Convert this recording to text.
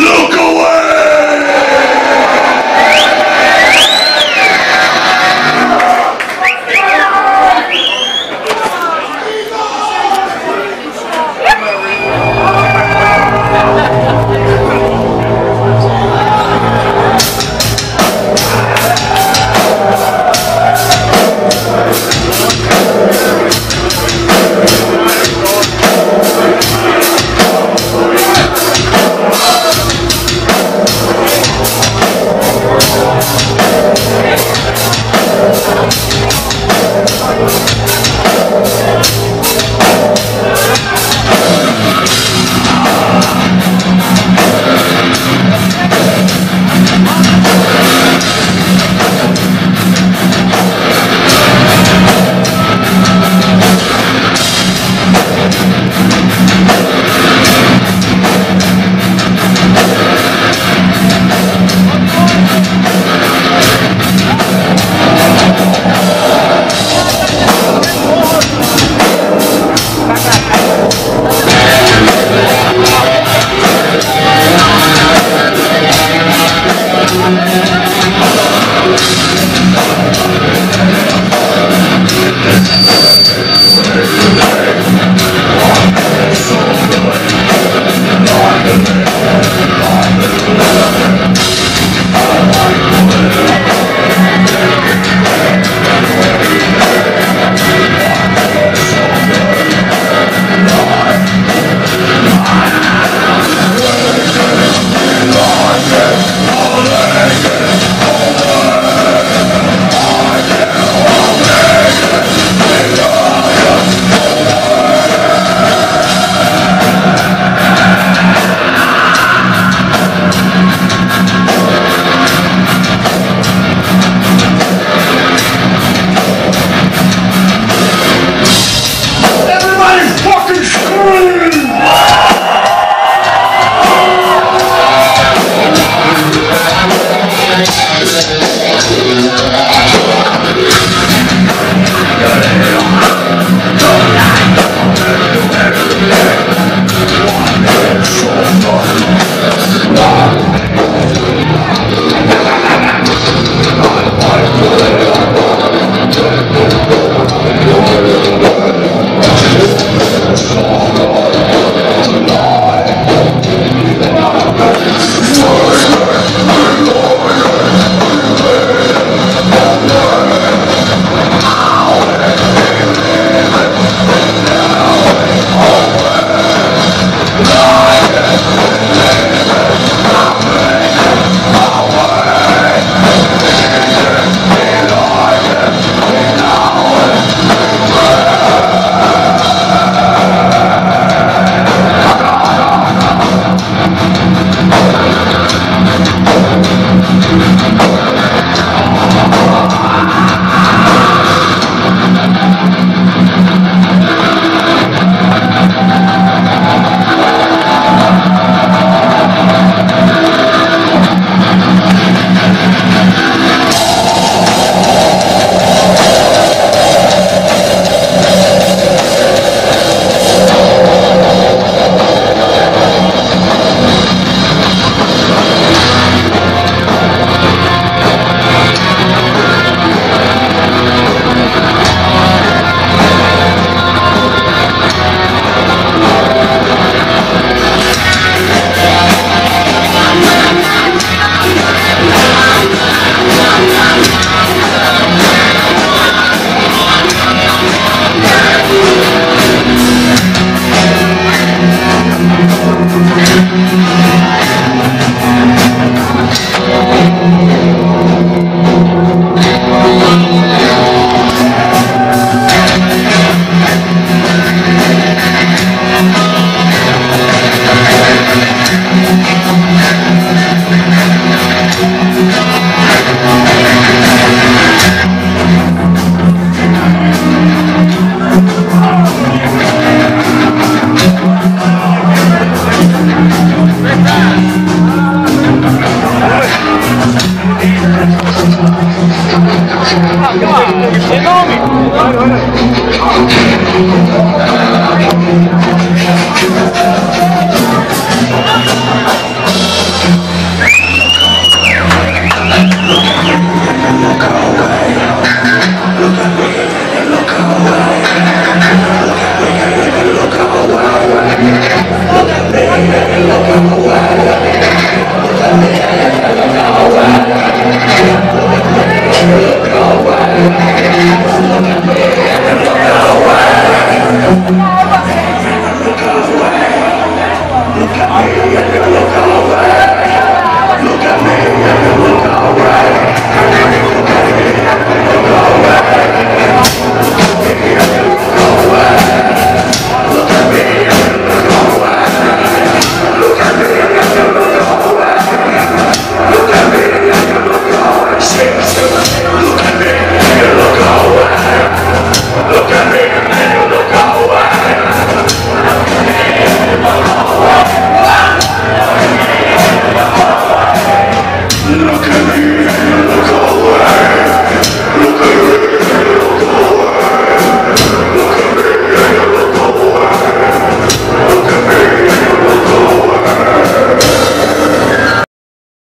Look Thank